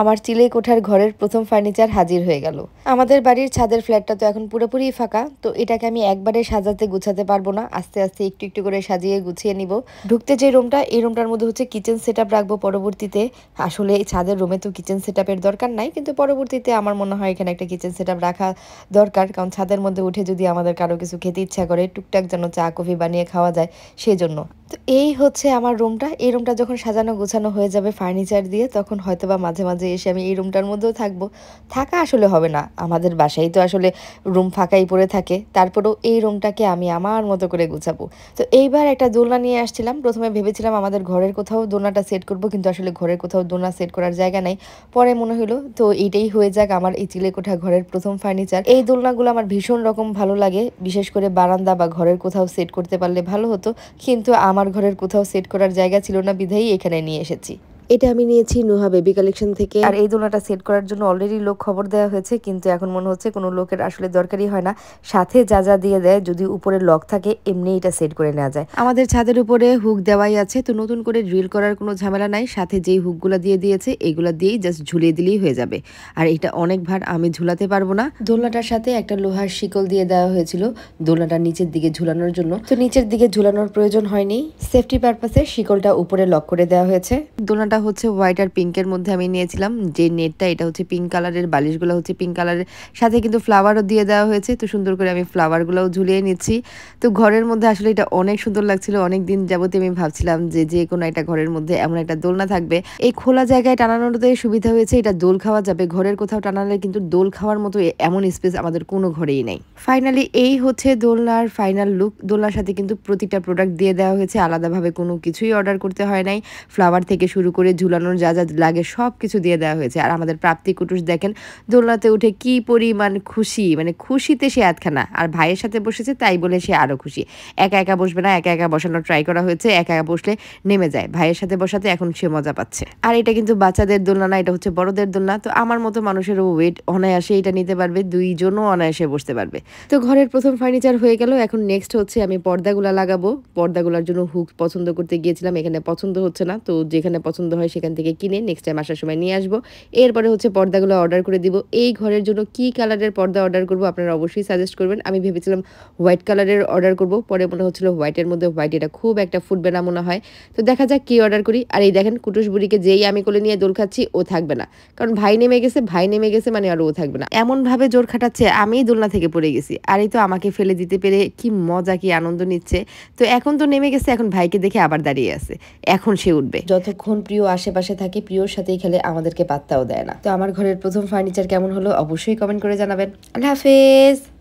আমার চিলে কোঠার ঘরের প্রথম ফার্নিচার হাজির হয়ে গেল। আমাদের বাড়ির ছাদের ফ্ল্যাটটা তো এখন পুরোপুরি ফাঁকা, তো এটাকে আমি একবারে সাজাতে গুছাতে পারব না। আস্তে আস্তে একটু একটু করে সাজিয়ে গুছিয়ে নিব। ঢুকতে যে রুমটা, এই রুমটার মধ্যে হচ্ছে কিচেন সেট আপ রাখব পরবর্তীতে। আসলে এই ছাদের রুমে তো কিচেন সেট দরকার নাই, কিন্তু পরবর্তীতে আমার মনে হয় এখানে একটা কিচেন সেট রাখা দরকার, কারণ ছাদের মধ্যে উঠে যদি আমাদের কারও কিছু খেতে ইচ্ছা করে, টুকটাক যেন চা, কফি বানিয়ে খাওয়া যায়, সেজন্য। তো এই হচ্ছে আমার রুমটা। এই রুমটা যখন সাজানো গোছানো হয়ে যাবে ফার্নিচার দিয়ে, তখন হয়তো বা মাঝে মাঝে এসে আমি এই রুমটার মধ্যেও থাকব। থাকা আসলে হবে না। আমাদের বাসায় তো আসলে রুম ফাঁকাই পড়ে থাকে। তারপরেও এই রুমটাকে আমি আমার মতো করে গুছাবো। তো এইবার একটা দোলনা নিয়ে আসছিলাম। প্রথমে ভেবেছিলাম আমাদের ঘরের কোথাও দোলনাটা সেট করব, কিন্তু আসলে ঘরের কোথাও দোলনা সেট করার জায়গা নাই। পরে মনে হলো, তো এইটাই হয়ে যাক আমার এই চিলেকোঠা ঘরের প্রথম ফার্নিচার এই দোলনাগুলো আমার ভীষণ রকম ভালো লাগে। বিশেষ করে বারান্দা বা ঘরের কোথাও সেট করতে পারলে ভালো হতো। কিন্তু আমার ঘরের কোথাও সেট করার জায়গা ছিল না বিধায়ী এখানে নিয়ে এসেছি। এটা আমি নিয়েছি নুহা বেবি কালেকশন থেকে। আর এই দোলনাটা সেট করার জন্য অলরেডি লোক খবর দেওয়া হয়েছে কিন্তু এখন মনে হচ্ছে কোনো লোকের আসলে দরকারই হয় না। সাথে যা যা দিয়ে দেয় যদি উপরে লক থাকে এমনি এটা সেট করে নেওয়া যায়। আমাদের ছাদের উপরে হুক দেওয়াই আছে তো নতুন করে ড্রিল করার কোনো ঝামেলা নাই। সাথে যেই হুকগুলো দিয়ে দিয়েছে এগুলো দিয়েই জাস্ট ঝুলিয়ে দিলেই হয়ে যাবে। আর এটা অনেক ভার আমি ঝুলাতে পারব না। দোলনাটার সাথে একটা লোহার শিকল দিয়ে দেওয়া হয়েছিল দোলনাটা নিচের দিকে ঝুলানোর জন্য। তো নিচের দিকে ঝুলানোর প্রয়োজন হয়নি। সেফটি পারপাসে শিকলটা উপরে লক করে দেওয়া হয়েছে। দোলনাটা হচ্ছে হোয়াইট আর পিঙ্কের মধ্যে আমি নিয়েছিলাম। যে নেটটা, এটা হচ্ছে পিঙ্ক কালারের বালিশগুলো হচ্ছে পিঙ্ক কালারের সাথে কিন্তু ফ্লাওয়ারও দিয়ে দেওয়া হয়েছে। তো সুন্দর করে আমি ফ্লাওয়ারগুলোও ঝুলিয়ে নিচ্ছি। তো ঘরের মধ্যে আসলে এটা অনেক সুন্দর লাগছিল। অনেক দিন যাবতীয় আমি ভাবছিলাম যে যে কোনো একটা ঘরের মধ্যে এমন একটা দোলনা থাকবে। এই খোলা জায়গায় টানানোতে সুবিধা হয়েছে। এটা দোল খাওয়া যাবে। ঘরের কোথাও টানালে কিন্তু দোল খাওয়ার মতো এমন স্পেস আমাদের কোনো ঘরেই নেই। ফাইনালি এই হচ্ছে দোলনার ফাইনাল লুক দোলনার সাথে কিন্তু প্রতিটা প্রোডাক্ট দিয়ে দেওয়া হয়েছে। আলাদাভাবে কোনো কিছুই অর্ডার করতে হয় নাই। ফ্লাওয়ার থেকে শুরু করে ঝুলানোর যা যা লাগে সব কিছু দিয়ে দেওয়া হয়েছে। আর আমাদের প্রাপ্তি কুটুস দেখেন, দোলনাতে উঠে কি পরিমাণ খুশি মানে খুশিতে সে আধখানা। আর ভাইয়ের সাথে বসেছে, তাই বলে সে আরও খুশি। একা একা বসবে না, একা একা বসানোর ট্রাই করা হয়েছে, একা একা বসলে নেমে যায়। ভাইয়ের সাথে বসাতে এখন সে মজা পাচ্ছে। আর এটা কিন্তু বাচ্চাদের দোলনা না, এটা হচ্ছে বড়দের দোলনা। তো আমার মতো মানুষেরও ওয়েট অনায়াসে এটা নিতে পারবে, দুইজনও অনায়াসে বসতে পারবে। তো ঘরের প্রথম ফার্নিচার হয়ে গেল, এখন নেক্সট হচ্ছে আমি পর্দাগুলা লাগাবো। পর্দাগুলার জন্য হুক পছন্দ করতে গিয়েছিলাম, এখানে পছন্দ হচ্ছে না। তো যেখানে পছন্দ হয় সেখান থেকে কিনে নেক্সট টাইম আসার সময় নিয়ে আসব। এরপরে হচ্ছে পর্দাগুলো অর্ডার করে দিব। এই ঘরের জন্য কি কালারের পর্দা অর্ডার করব আপনারা অবশ্যই সাজেস্ট করবেন। আমি ভেবেছিলাম হোয়াইট কালারের অর্ডার করব। পরে মনে হচ্ছিল হোয়াইটের মধ্যে হোয়াইট এটা খুব একটা ফুটবে না মনে হয়। তো দেখা যাক কি অর্ডার করি। আর এই দেখেন কুটুস বুড়িকে যেই আমি কোলে নিয়ে দোল খাচ্ছি, ও থাকবে না। কারণ ভাই নেমে গেছে, ভাই নেমে গেছে মানে আর ও থাকবে না। এমনভাবে জোর খাটাচ্ছে আমি দোলনা থেকে পড়ে গেছি। আর এই তো আমাকে ফেলে দিতে পেরে কি মজা, কি আনন্দ নিচ্ছে। তো এখন তো নেমে গেছে, এখন ভাইকে দেখে আবার দাঁড়িয়ে আছে। এখন সে উঠবে। যতক্ষণ প্রিয় আশেপাশে থাকে, প্রিয়র সাথেই খেলে আমাদেরকে পাত্তাও দেয় না। তো আমার ঘরের প্রথম ফার্নিচার কেমন হলো অবশ্যই কমেন্ট করে জানাবেন। আল্লাহ হাফেজ!